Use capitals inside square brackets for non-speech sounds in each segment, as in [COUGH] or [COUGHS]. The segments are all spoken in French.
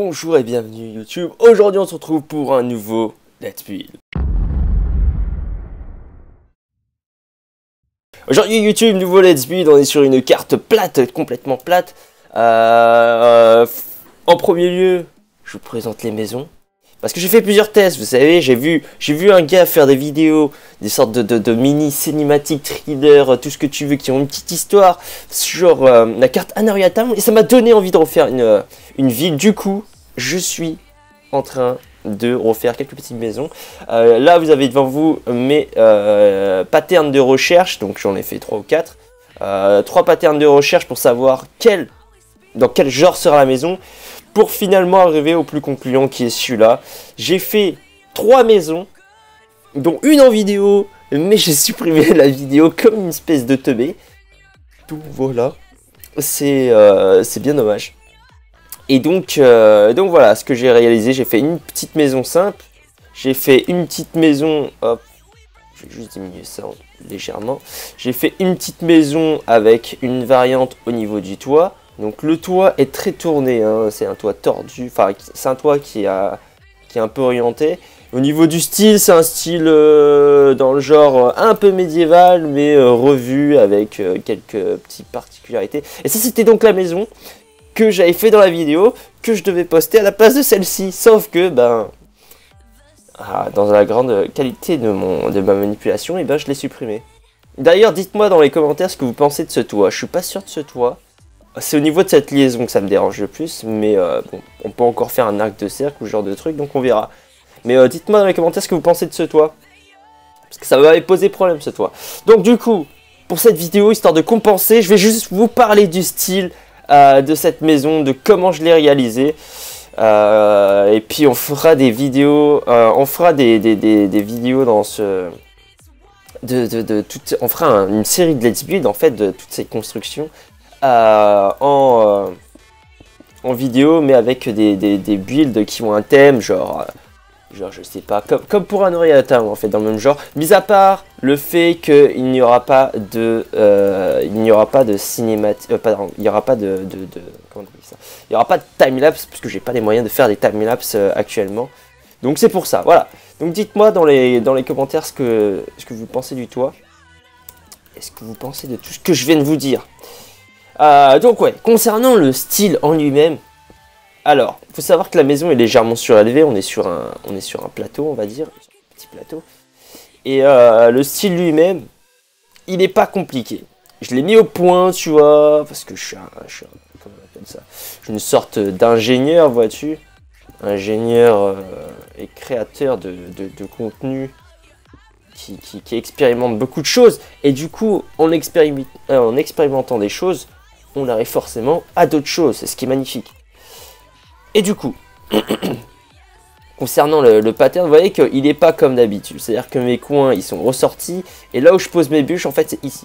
Bonjour et bienvenue YouTube. Aujourd'hui on se retrouve pour un nouveau Let's Build. Aujourd'hui YouTube, nouveau Let's Build, on est sur une carte plate, complètement plate. Euh, en premier lieu, je vous présente les maisons. Parce que j'ai fait plusieurs tests, vous savez, j'ai vu, vu un gars faire des vidéos, des sortes de, mini cinématiques, thriller, tout ce que tu veux, qui ont une petite histoire sur euh, la carte Anaria Town, et ça m'a donné envie de refaire une, euh, une ville. Du coup, je suis en train de refaire quelques petites maisons. Euh, là, vous avez devant vous mes patterns de recherche, donc j'en ai fait 3 ou 4. trois patterns de recherche pour savoir quel, dans quel genre sera la maison pour finalement arriver au plus concluant qui est celui-là. J'ai fait trois maisons, dont une en vidéo, mais j'ai supprimé la vidéo comme une espèce de teubé. Donc voilà, c'est euh, bien dommage. Et donc, euh, donc voilà, ce que j'ai réalisé, j'ai fait une petite maison simple, j'ai fait une petite maison, hop, je vais juste diminuer ça légèrement. J'ai fait une petite maison avec une variante au niveau du toit. Donc le toit est très tourné, hein. c'est un toit tordu, enfin c'est un toit qui, a, qui est un peu orienté. Au niveau du style, c'est un style euh, dans le genre euh, un peu médiéval, mais revu avec quelques petites particularités. Et ça, c'était donc la maison que j'avais fait dans la vidéo, que je devais poster à la place de celle-ci. Sauf que, ben, ah, dans la grande qualité de, mon, ma manipulation, et eh ben, je l'ai supprimé. D'ailleurs, dites-moi dans les commentaires ce que vous pensez de ce toit. Je suis pas sûr de ce toit. C'est au niveau de cette liaison que ça me dérange le plus, mais euh, bon, on peut encore faire un arc de cercle ou ce genre de truc, donc on verra. Mais euh, dites-moi dans les commentaires ce que vous pensez de ce toit. Parce que ça m'avait posé problème ce toit. Donc du coup, pour cette vidéo, histoire de compenser, je vais juste vous parler du style euh, de cette maison, de comment je l'ai réalisé. et puis on fera des vidéos, on fera des, vidéos dans ce... De, de, on fera une série de Let's Build en fait de toutes ces constructions euh, en, euh, en vidéo, mais avec des, builds qui ont un thème, genre, euh, genre je sais pas, comme, pour un Oriata en fait, dans le même genre. Mis à part le fait qu'il n'y aura pas de, il n'y aura pas de cinématique, pardon, il n'y aura pas de, de, de comment on ça? Il n'y aura pas de timelapse parce que j'ai pas les moyens de faire des timelapse actuellement. Donc c'est pour ça, voilà. Donc dites-moi dans les, dans les commentaires ce que, ce que vous pensez du toit. Est-ce que vous pensez de tout ce que je viens de vous dire? Euh, donc ouais, concernant le style en lui-même, alors, il faut savoir que la maison est légèrement surélevée, on est sur un, plateau, on va dire, un petit plateau. Et euh, le style lui-même, il n'est pas compliqué. Je l'ai mis au point, tu vois, parce que je suis un, je suis on appelle ça? Je suis une sorte d'ingénieur, vois-tu? Ingénieur euh, et créateur de, de, contenu qui, expérimente beaucoup de choses. Et du coup, en, en expérimentant des choses, on arrive forcément à d'autres choses, c'est ce qui est magnifique. Et du coup, [CLEARS THROAT] concernant le, pattern, vous voyez qu'il n'est pas comme d'habitude, c'est-à-dire que mes coins ils sont ressortis, et là où je pose mes bûches, en fait c'est ici.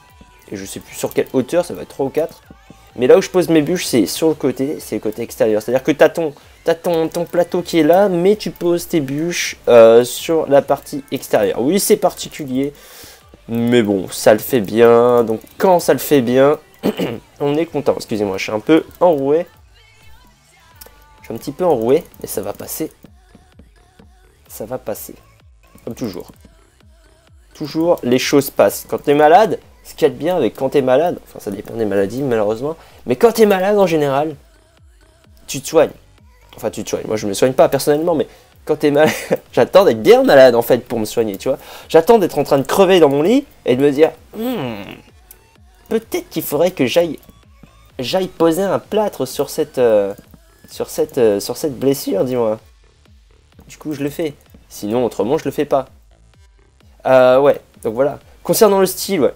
Et je sais plus sur quelle hauteur, ça va être 3 ou 4. Mais là où je pose mes bûches, c'est sur le côté, c'est le côté extérieur. C'est-à-dire que tu as, ton, plateau qui est là, mais tu poses tes bûches euh, sur la partie extérieure. Oui, c'est particulier, mais bon, ça le fait bien. Donc quand ça le fait bien, [CLEARS THROAT] on est content. Excusez-moi, je suis un peu enroué. Je suis un petit peu enroué, mais ça va passer. Ça va passer. Comme toujours. Toujours, les choses passent. Quand tu es malade, ce qu'il y a de bien avec quand tu es malade, enfin ça dépend des maladies malheureusement, mais quand tu es malade en général, tu te soignes. Enfin tu te soignes. Moi je me soigne pas personnellement, mais quand tu es malade, [LAUGHS] j'attends d'être bien malade en fait pour me soigner, tu vois. J'attends d'être en train de crever dans mon lit et de me dire, hmm, peut-être qu'il faudrait que j'aille j'aille poser un plâtre sur cette euh, sur cette euh, sur cette blessure, dis-moi. Du coup, je le fais. Sinon, autrement, je le fais pas. Euh, ouais, donc voilà. Concernant le style, ouais.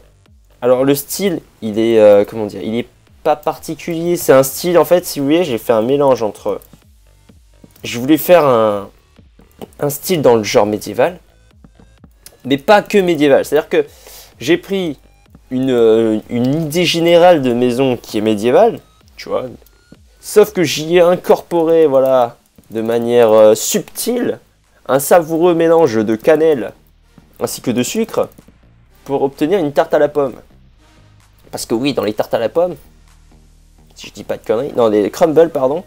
Alors le style, il est comment dire, il est pas particulier. C'est un style en fait, si vous voulez, j'ai fait un mélange entre. Je voulais faire un un style dans le genre médiéval, mais pas que médiéval. C'est-à-dire que j'ai pris euh, une, idée générale de maison qui est médiévale, tu vois. Sauf que j'y ai incorporé, voilà, de manière euh, subtile, un savoureux mélange de cannelle ainsi que de sucre pour obtenir une tarte à la pomme. Parce que oui, dans les tartes à la pomme, si je dis pas de conneries, non, des crumbles, pardon,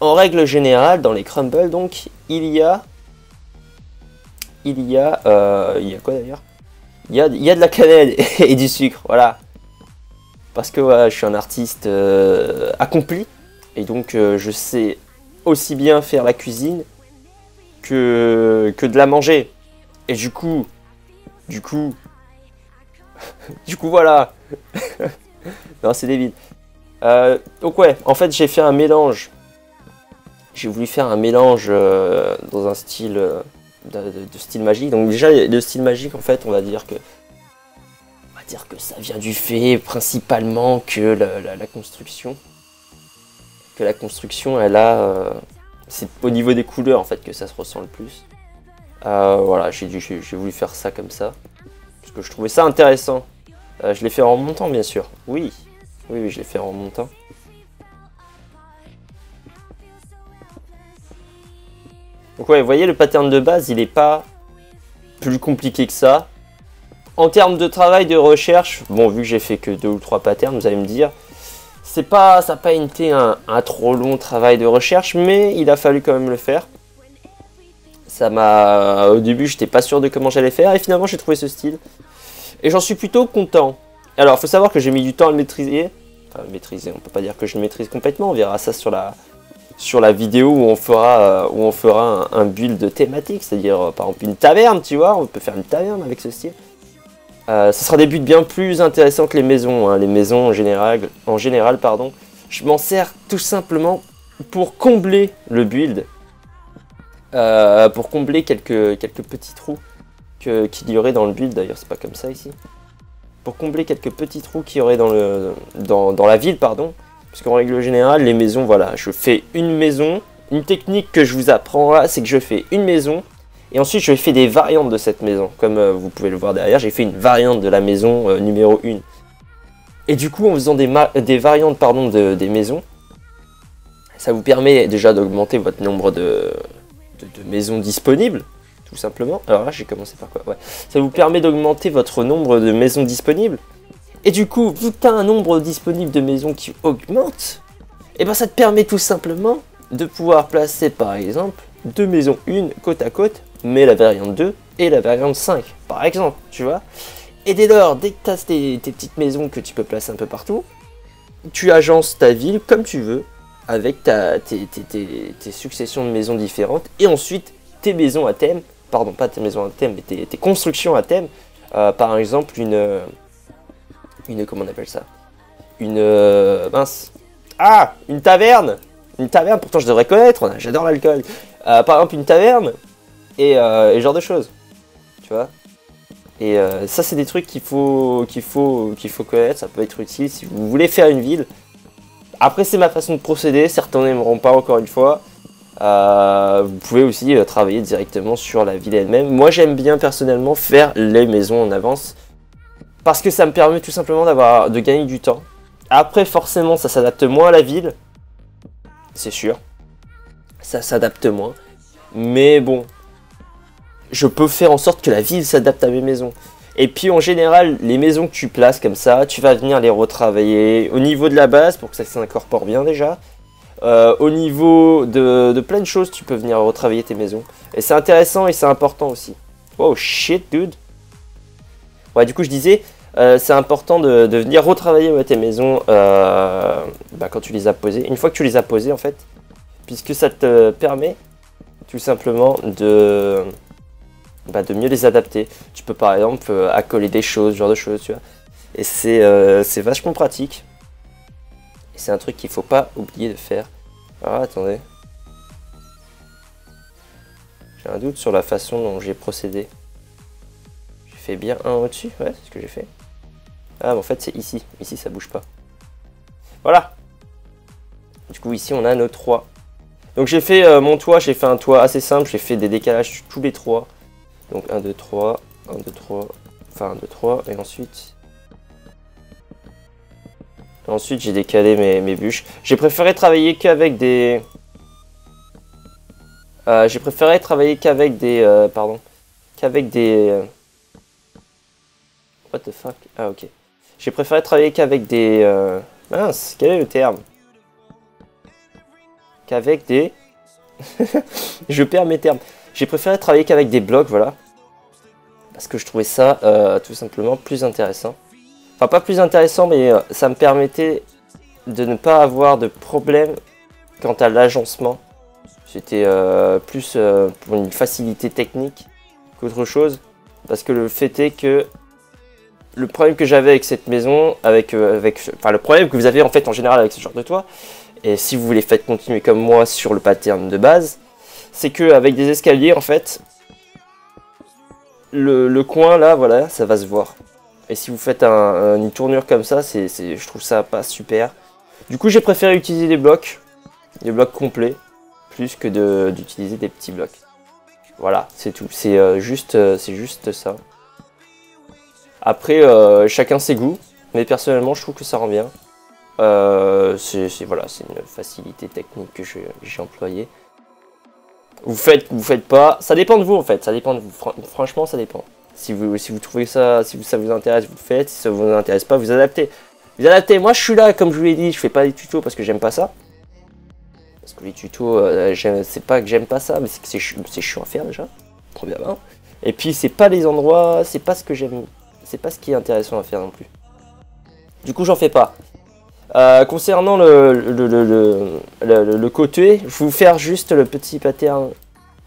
en règle générale, dans les crumbles, donc, il y a... Il y a... Euh, il y a quoi d'ailleurs? Il y a de la cannelle [LAUGHS] et du sucre, voilà. Parce que je suis un artiste euh, accompli. Et donc, euh, je sais aussi bien faire la cuisine que, que de la manger. Et du coup... Du coup... [LAUGHS] du coup, voilà. [LAUGHS] non, c'est débile. Euh, donc ouais, en fait, j'ai fait un mélange j'ai voulu faire un mélange euh, dans un style euh, de, style magique. Donc déjà le style magique en fait on va dire que dire que ça vient du fait principalement que la, construction que la construction elle a euh, c'est au niveau des couleurs en fait que ça se ressent le plus. voilà j'ai voulu faire ça comme ça parce que je trouvais ça intéressant. je l'ai fait en montant bien sûr. Oui oui, oui je l'ai fait en montant. Donc ouais, vous voyez, le pattern de base, il n'est pas plus compliqué que ça. En termes de travail de recherche, bon, vu que j'ai fait que deux ou trois patterns, vous allez me dire, c'est pas, ça n'a pas été un, trop long travail de recherche, mais il a fallu quand même le faire. Ça m'a, au début, j'étais pas sûr de comment j'allais faire, et finalement, j'ai trouvé ce style. Et j'en suis plutôt content. Alors, faut savoir que j'ai mis du temps à le maîtriser. Enfin, maîtriser, on peut pas dire que je le maîtrise complètement, on verra ça sur la, sur la vidéo où on fera, euh, où on fera un, build thématique, c'est-à-dire euh, par exemple une taverne, tu vois, on peut faire une taverne avec ce style. Euh, ce sera des builds bien plus intéressants que les maisons. Hein. Les maisons en général, en général pardon, je m'en sers tout simplement pour combler le build, pour combler quelques, petits trous qu'il y aurait dans le build. D'ailleurs, c'est pas comme ça ici. Pour combler quelques petits trous qu'il y aurait dans, la ville, pardon. Parce qu'en règle générale, les maisons, voilà, je fais une maison. Une technique que je vous apprends c'est que je fais une maison. Et ensuite, je fais des variantes de cette maison. Comme euh, vous pouvez le voir derrière, j'ai fait une variante de la maison euh, numéro 1. Et du coup, en faisant des, des variantes pardon, de, des maisons, ça vous permet déjà d'augmenter votre nombre de, de, maisons disponibles, tout simplement. Alors là, j'ai commencé par quoi? Ouais. Ça vous permet d'augmenter votre nombre de maisons disponibles. Et du coup, vu que tu as un nombre disponible de maisons qui augmente, et eh ben ça te permet tout simplement de pouvoir placer par exemple deux maisons une côte à côte, mais la variante 2 et la variante 5, par exemple, tu vois. Et dès lors, dès que tu as tes, petites maisons que tu peux placer un peu partout, tu agences ta ville comme tu veux, avec ta, tes, successions de maisons différentes, et ensuite tes maisons à thème, pardon, pas tes maisons à thème, mais tes, constructions à thème, euh, par exemple une, une comment on appelle ça? Une euh, mince. Ah, une taverne. Une taverne. Pourtant, je devrais connaître. J'adore l'alcool. Euh, par exemple, une taverne et, euh, et, genre de choses. Tu vois Et ça, c'est des trucs qu'il faut qu'il faut qu'il faut connaître. Ça peut être utile si vous voulez faire une ville. Après, c'est ma façon de procéder. Certains n'aimeront pas encore une fois. vous pouvez aussi travailler directement sur la ville elle-même. Moi, j'aime bien personnellement faire les maisons en avance. Parce que ça me permet tout simplement d'avoir de gagner du temps. Après, forcément, ça s'adapte moins à la ville. C'est sûr. Ça s'adapte moins. Mais bon, je peux faire en sorte que la ville s'adapte à mes maisons. Et puis en général, les maisons que tu places comme ça, tu vas venir les retravailler au niveau de la base pour que ça s'incorpore bien déjà. Euh, au niveau de, de, plein de choses, tu peux venir retravailler tes maisons. Et c'est intéressant et c'est important aussi. Oh shit, dude. Ouais, du coup, je disais, euh, c'est important de, venir retravailler tes maisons euh, bah, quand tu les as posées. Une fois que tu les as posées, en fait, puisque ça te permet tout simplement de, bah, de mieux les adapter. Tu peux par exemple euh, accoler des choses, ce genre de choses, tu vois. Et c'est vachement pratique. Et c'est un truc qu'il faut pas oublier de faire. Ah, attendez. J'ai un doute sur la façon dont j'ai procédé fait bien un au-dessus, ouais, c'est ce que j'ai fait. Ah, en fait, c'est ici. Ici, ça bouge pas. Voilà. Du coup, ici, on a nos trois. Donc, j'ai fait euh, mon toit, j'ai fait un toit assez simple. J'ai fait des décalages tous les trois. Donc, 1, 2, 3, 1, 2, 3, enfin 1, 2, 3, et ensuite... Ensuite, j'ai décalé mes, bûches. J'ai préféré travailler qu'avec des... Euh, j'ai préféré travailler qu'avec des... Euh, pardon. Qu'avec des... What the fuck? Ah, ok. J'ai préféré travailler qu'avec des... Euh... Mince, quel est le terme? Qu'avec des... [LAUGHS] je perds mes termes. J'ai préféré travailler qu'avec des blocs, voilà. Parce que je trouvais ça euh, tout simplement plus intéressant. Enfin, pas plus intéressant, mais euh, ça me permettait de ne pas avoir de problème quant à l'agencement. C'était euh, plus pour une facilité technique qu'autre chose. Parce que le fait est que le problème que j'avais avec cette maison, avec, avec, enfin le problème que vous avez en fait en général avec ce genre de toit, et si vous les faites continuer comme moi sur le pattern de base, c'est que avec des escaliers en fait, le, coin là, voilà, ça va se voir. Et si vous faites une tournure comme ça, c'est, je trouve ça pas super. Du coup, j'ai préféré utiliser des blocs, des blocs complets, plus que d'utiliser des petits blocs. Voilà, c'est tout. C'est euh, juste, euh, juste ça. Après, euh, chacun ses goûts, mais personnellement, je trouve que ça rend bien. c'est une facilité technique que j'ai employée. Vous faites, vous faites pas. Ça dépend de vous en fait. Ça dépend de vous. Franchement, ça dépend. Si vous, si vous trouvez ça, si ça vous intéresse, vous le faites. Si ça vous intéresse pas, vous adaptez. Vous adaptez. Moi, je suis là, comme je vous l'ai dit, je fais pas des tutos parce que j'aime pas ça. Parce que les tutos, euh, c'est pas que j'aime pas ça, mais c'est que c'est chiant à faire déjà. Premièrement. Et puis, c'est pas les endroits, c'est pas ce que j'aime. C'est pas ce qui est intéressant à faire non plus. Du coup, j'en fais pas. Euh, concernant le, côté, je vais vous faire juste le petit pattern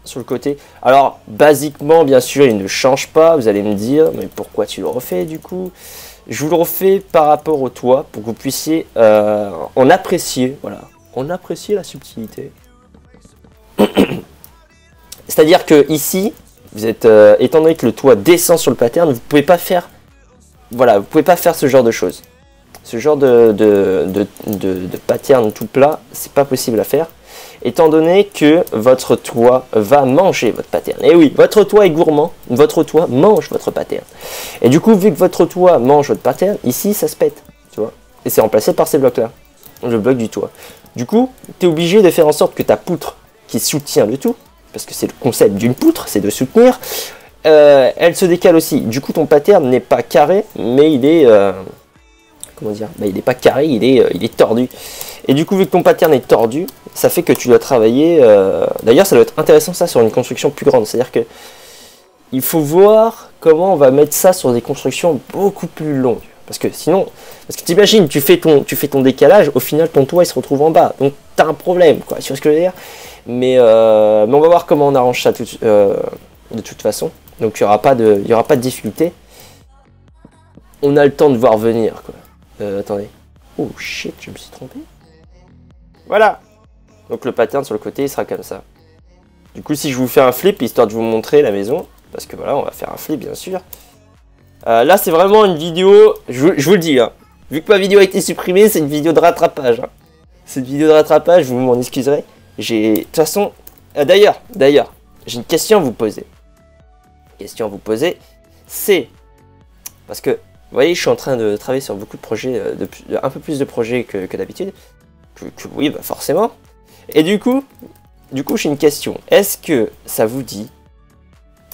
sur le côté. Alors, basiquement, bien sûr, il ne change pas. Vous allez me dire, mais pourquoi tu le refais du coup? Je vous le refais par rapport au toit pour que vous puissiez euh, en apprécier. Voilà, en apprécier la subtilité. [COUGHS] C'est-à-dire que ici, vous êtes, euh, étant donné que le toit descend sur le pattern, vous pouvez pas faire, voilà, vous pouvez pas faire ce genre de choses. Ce genre de, de, pattern tout plat, c'est pas possible à faire, étant donné que votre toit va manger votre pattern. Et oui, votre toit est gourmand, votre toit mange votre pattern. Et du coup, vu que votre toit mange votre pattern, ici, ça se pète, tu vois. Et c'est remplacé par ces blocs-là, le bloc du toit. Du coup, tu es obligé de faire en sorte que ta poutre, qui soutient le tout, parce que c'est le concept d'une poutre, c'est de soutenir, euh, elle se décale aussi. Du coup, ton pattern n'est pas carré, mais il est... Euh, comment dire, bah, il n'est pas carré, il est, euh, il est tordu. Et du coup, vu que ton pattern est tordu, ça fait que tu dois travailler. Euh, d'ailleurs, ça doit être intéressant ça sur une construction plus grande. C'est-à-dire que il faut voir comment on va mettre ça sur des constructions beaucoup plus longues. Parce que sinon, parce que t'imagines, tu fais ton, tu fais ton décalage, au final ton toit il se retrouve en bas, donc t'as un problème, quoi. Tu vois ce que je veux dire? Mais, euh, mais on va voir comment on arrange ça de toute façon. Donc il n'y aura pas de, aura pas de difficulté. On a le temps de voir venir, quoi. Euh, attendez. Oh shit, je me suis trompé. Voilà. Donc le pattern sur le côté, il sera comme ça. Du coup, si je vous fais un flip, histoire de vous montrer la maison, parce que voilà, on va faire un flip, bien sûr. Euh, là, c'est vraiment une vidéo, je, vous le dis, hein. vu que ma vidéo a été supprimée, c'est une vidéo de rattrapage. Hein. C'est une vidéo de rattrapage, vous m'en excuserez. J'ai, de toute façon, euh, d'ailleurs, d'ailleurs, j'ai une question à vous poser. Question à vous poser, c'est parce que vous voyez, je suis en train de travailler sur beaucoup de projets, euh, un peu plus de projets que, d'habitude. Oui, bah forcément. Et du coup, du coup, j'ai une question. Est-ce que ça vous dit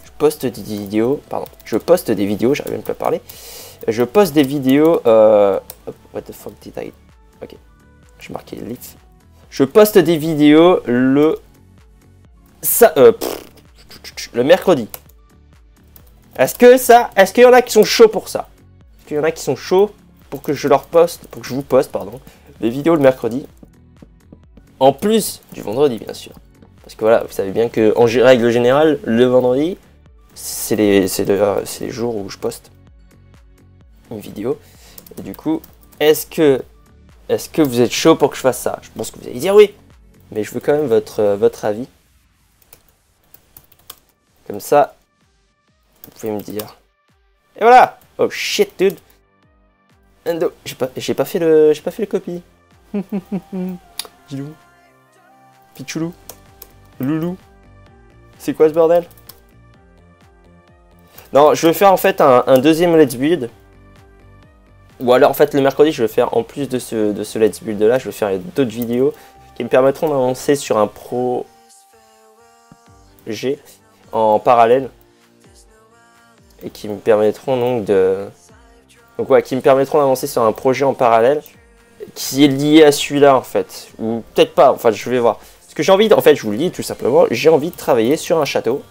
Je poste des vidéos, pardon, je poste des vidéos, j'arrive même pas à parler. Je poste des vidéos. Euh, what the fuck did I Ok, je marquais lift. Je poste des vidéos le ça, euh, le mercredi. Est-ce que ça, est-ce qu'il y en a qui sont chauds pour ça? Il y en a qui sont chauds pour que je leur poste, pour que je vous poste, pardon, des vidéos le mercredi. En plus du vendredi, bien sûr. Parce que voilà, vous savez bien que en règle générale, le vendredi, c'est les, les jours où je poste une vidéo. Et du coup, est-ce que, est que vous êtes chaud pour que je fasse ça? Je pense que vous allez dire oui. Mais je veux quand même votre, votre avis. Comme ça, vous pouvez me dire. Et voilà Oh shit, dude. J'ai pas, j'ai pas fait le, j'ai pas fait le. [LAUGHS] Pichoulou. Loulou. C'est quoi ce bordel? Non, je vais faire en fait un, deuxième Let's Build. Ou alors en fait le mercredi, je vais faire en plus de ce, de ce Let's Build là, je vais faire d'autres vidéos qui me permettront d'avancer sur un pro G en parallèle et qui me permettront donc de donc ouais, qui me permettront d'avancer sur un projet en parallèle qui est lié à celui-là en fait ou peut-être pas enfin je vais voir que j'ai envie, en fait, je vous le dis tout simplement, j'ai envie de travailler sur un château.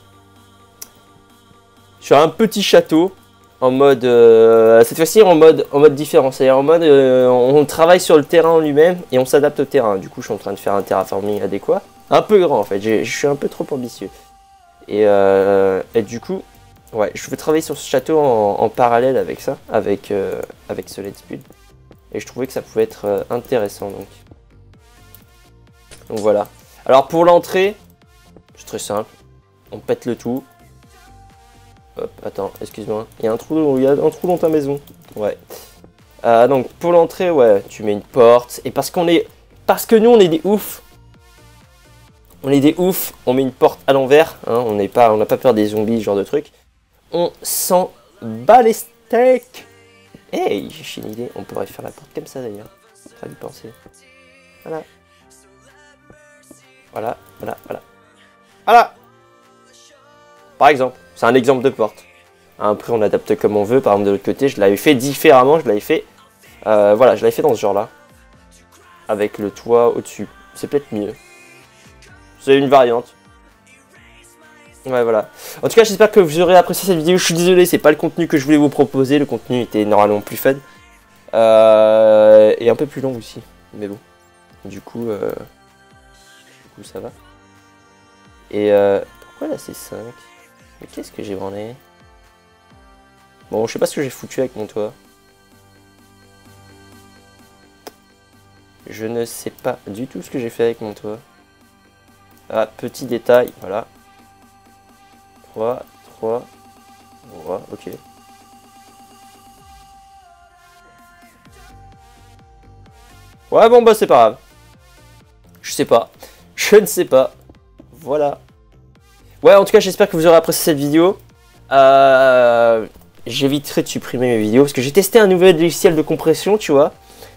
Sur un petit château, en mode, euh, cette fois-ci en mode, en mode différent, c'est-à-dire en mode, euh, on travaille sur le terrain en lui-même et on s'adapte au terrain. Du coup, je suis en train de faire un terraforming adéquat, un peu grand en fait, je suis un peu trop ambitieux. Et, euh, et, du coup, ouais, je veux travailler sur ce château en, parallèle avec ça, avec, avec ce Let's Build. Et je trouvais que ça pouvait être intéressant donc. Donc voilà. Alors pour l'entrée, c'est très simple. On pète le tout. Hop, attends, excuse-moi. Il y a un trou, il y a un trou dans ta maison. Ouais. Euh, donc pour l'entrée, ouais, tu mets une porte. Et parce qu'on est, parce que nous on est des oufs. On est des oufs. On met une porte à l'envers. Hein, on pas, on n'a pas peur des zombies, ce genre de truc. On s'en bat les steaks. Hey, j'ai une idée. On pourrait faire la porte comme ça d'ailleurs. Ça y penser. Voilà. Voilà, voilà, voilà. Voilà Par exemple, c'est un exemple de porte. Après, on adapte comme on veut. Par exemple, de l'autre côté, je l'avais fait différemment. Je l'avais fait... Euh, voilà, je l'avais fait dans ce genre-là. Avec le toit au-dessus. C'est peut-être mieux. C'est une variante. Ouais, voilà. En tout cas, j'espère que vous aurez apprécié cette vidéo. Je suis désolé, c'est pas le contenu que je voulais vous proposer. Le contenu était normalement plus fun. Euh, et un peu plus long aussi. Mais bon. Du coup... Euh ça va. Et euh, pourquoi là c'est 5 Mais qu'est-ce que j'ai branlé? Bon, je sais pas ce que j'ai foutu avec mon toit. Je ne sais pas du tout ce que j'ai fait avec mon toit. Ah, petit détail, voilà. 3, 3, 3, ok. Ouais, bon, bah c'est pas grave. Je sais pas. [LAUGHS] Je ne sais pas. Voilà. Ouais, en tout cas, j'espère que vous aurez apprécié cette vidéo. Euh, J'éviterai de supprimer mes vidéos parce que j'ai testé un nouvel logiciel de compression, tu vois.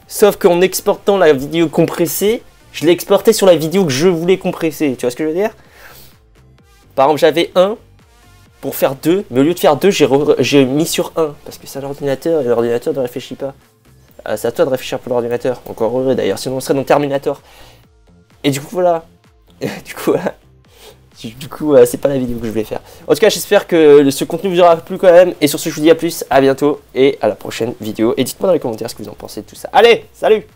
Sauf qu'en exportant la vidéo compressée, je l'ai exporté sur la vidéo que je voulais compresser. Tu vois ce que je veux dire? Par exemple, j'avais un pour faire deux, mais au lieu de faire deux, j'ai mis sur un parce que c'est un ordinateur et l'ordinateur ne réfléchit pas. Euh, c'est à toi de réfléchir pour l'ordinateur. Encore heureux d'ailleurs, sinon on serait dans Terminator. Et du coup, voilà. [LAUGHS] du coup, voilà. Du coup, c'est pas la vidéo que je voulais faire. En tout cas, j'espère que ce contenu vous aura plu quand même. Et sur ce, je vous dis à plus, à bientôt et à la prochaine vidéo. Et dites-moi dans les commentaires ce que vous en pensez de tout ça. Allez, salut